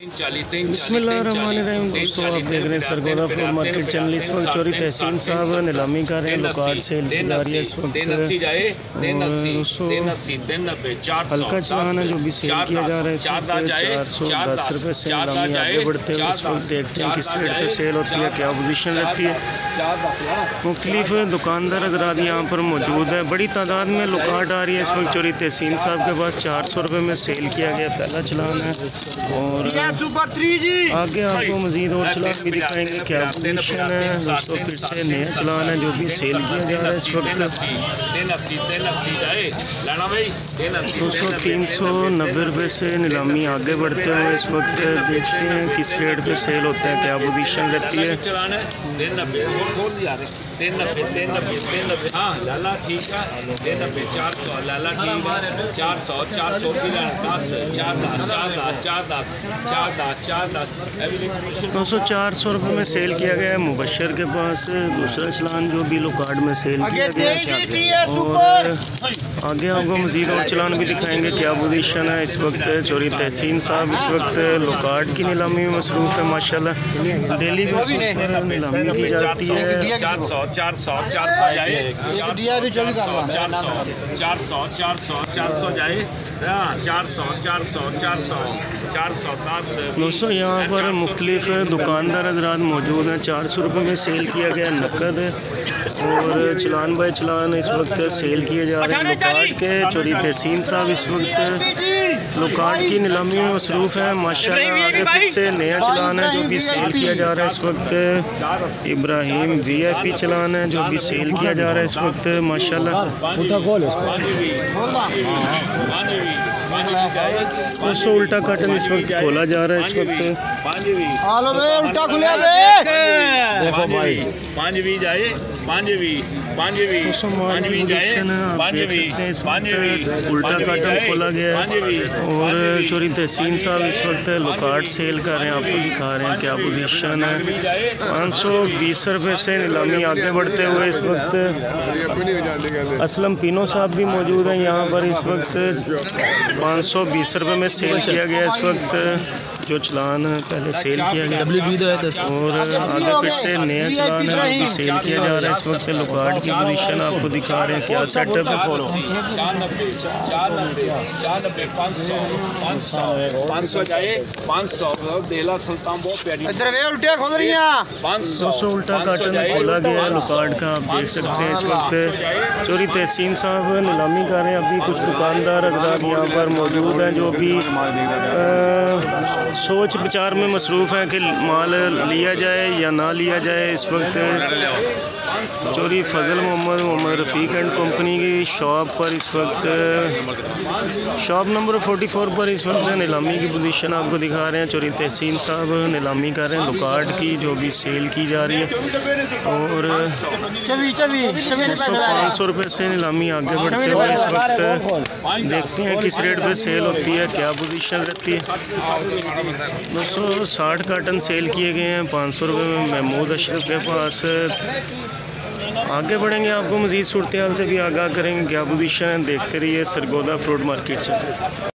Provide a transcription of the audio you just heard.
بسم اللہ الرحمن الرحیم دوستوں آپ دیکھ رہے ہیں سرگودا فروٹ مارکیٹ چینل اس وقت چوری تحسین صاحب نیلامی کر رہے ہیں لوکارڈ سیل کی جا رہی ہے اس وقت۔ اور دوستوں ہلکا چلان ہے جو بھی سیل کیا جا رہا ہے اس وقت چار سو دس روپے سے نیلامی آگے بڑھتے ہیں اس وقت دیکھتے ہیں کس ریٹ پہ سیل ہوتی ہے کیا پوزیشن رہتی ہے؟ مختلف دکاندار حضرات یہاں پر موجود ہیں۔ بڑی تعداد میں لوکارڈ آ رہی ہے اس وقت چوری تحسین صاحب کے پاس۔ چار سو روپے میں سیل کیا گیا پہلا چلان ہے۔ اور آگے آپ کو مزید اور چلان بھی دکھائیں گے کیا پوزیشن ہے دوستوں پھر سے نیا چلان ہے جو بھی سیل کیا جا رہا ہے اس وقت دوستوں تین سو نبے روپے سے نیلامی آگے بڑھتے ہوئے اس وقت دیکھتے ہیں کس ریٹ پہ سیل ہوتا ہے کیا پوزیشن رہتی ہے ہاں لالا ٹھیک ہے تین نبے چار سو لالا ٹھیک ہے چار سو چار سو کی دس چار دس چار دس چار دس چار دو سو چار سو روپے میں سیل کیا گیا ہے مبشر کے پاس دوسرا چلان جو بھی لو کارڈ میں سیل کیا گیا ہے اور آگے آپ کو مزید اور چلان بھی دکھائیں گے کیا پوزیشن ہے اس وقت چوری تحسین صاحب اس وقت لو کارڈ کی نیلامی میں مصروف ہے ماشاءاللہ ڈیلی میں نیلامی کی جاتی ہے چار سو چار سو چار سو جائے چار سو چار سو چار سو چار سو جائے ہاں چار سو چار سو چار سو چار سو دس دوستوں یہاں پر مختلف دکاندار حضرات موجود ہیں۔ چار سو روپے میں سیل کیا گیا نقد اور چلان بائی چلان اس وقت سیل کیے جا رہے ہیں۔ لوکارڈ کے چوری تحسین صاحب اس وقت لوکارڈ کی نیلامی میں مصروف ہیں۔ ماشاءاللہ آگے پھر سے نیا چلان ہے جو بھی سیل کیا جا رہا ہے اس وقت۔ ابراہیم وی آئی پی چلان ہے جو بھی سیل کیا جا رہا ہے اس وقت۔ ماشاءاللہ۔ دوستوں الٹا کاٹن اس وقت کھولا جا رہا ہے اس وقت۔ آلو بے الٹا کھلیا بے دیکھو بھائی پانچ بھی جائے پانچ بھی پانچ بھی دوستوں مال کی پوزیشن ہے آپ دیکھ سکتے ہیں اس وقت الٹا کاٹن کھولا گیا ہے اور چوری تحسین صاحب اس وقت لوکارڈ سیل کر رہے ہیں آپ کو دکھا رہے ہیں کیا پوزیشن ہے پانچ سو بیس روپے سے نیلامی آگے بڑھتے ہوئے اس وقت اسلم پینو صاحب بھی موجود ہیں یہاں پر اس وقت پانچ سو بیس روپے میں سیل کیا گیا اس وقت جو چلان پہلے سیل کیا گیا۔ اور آگے سے نیا چلان ہے جو بھی سیل کیا جا رہا ہے اس وقت لوکارڈ کی پوزیشن آپ کو دکھا رہے ہیں کیا سیٹ اپ ہے؟ چار نبے چار نبے چار نبے پانچ سو پانچ سو پانچ سو جائے پانچ سو۔ دیلا سلطان بہت پیاری ادھر بے الٹیا کھول رہی ہیں۔ پانچ دو سو الٹا کاٹن کھولا گیا ہے لوکارڈ کا آپ دیکھ سکتے ہیں۔ اس وقت چوری تحسین صاحب نیلامی کر رہے ہیں۔ ابھی کچھ دکاندار حضرات یہاں پر موجود ہیں جو بھی سوچ بچار میں مصروف ہیں کہ مال لیا جائے یا نہ لیا جائے اس وقت چوری فضل محمد محمد رفیق اینڈ کمپنی کی شاپ پر اس وقت شاپ نمبر فورٹی فور پر اس وقت نیلامی کی پوزیشن آپ کو دکھا رہے ہیں۔ چوری تحسین صاحب نیلامی کر رہے ہیں۔ لوکارڈ کی جو بھی سیل کی جا رہی ہے۔ اور پانچ سو روپے سے نیلامی آگے بڑھتے ہوئے اس وقت دیکھتے ہیں کس ریٹ پہ سیل ہوتی ہے کیا پوزیشن رہتی ہے۔ دو سو ساٹھ کارٹن سیل کیے گئے ہیں۔ پانچ سو روپے میں محمود اشرف کے پاس آگے بڑھیں گے آپ کو مزید صورتحال سے بھی آگاہ کریں گے۔ کیا پوزیشن ہے دیکھتے رہیے سرگودا فروٹ مارکیٹ سے۔